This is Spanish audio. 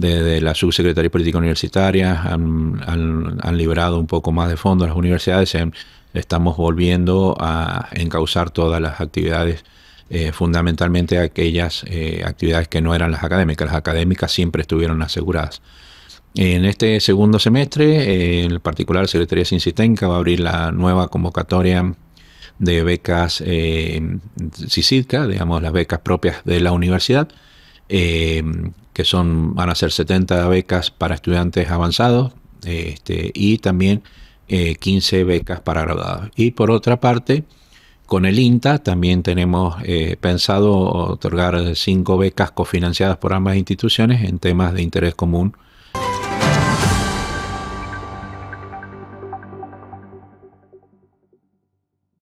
desde la Subsecretaría Política Universitaria han, han, liberado un poco más de fondos a las universidades. estamos volviendo a encauzar todas las actividades, eh, fundamentalmente aquellas eh, actividades que no eran las académicas. Las académicas siempre estuvieron aseguradas. En este segundo semestre, en particular, la Secretaría de Ciencia va a abrir la nueva convocatoria de becas eh, digamos las becas propias de la universidad, eh, que son van a ser 70 becas para estudiantes avanzados este, y también 15 eh, becas para graduados. Y por otra parte, con el INTA también tenemos eh, pensado otorgar 5 becas cofinanciadas por ambas instituciones en temas de interés común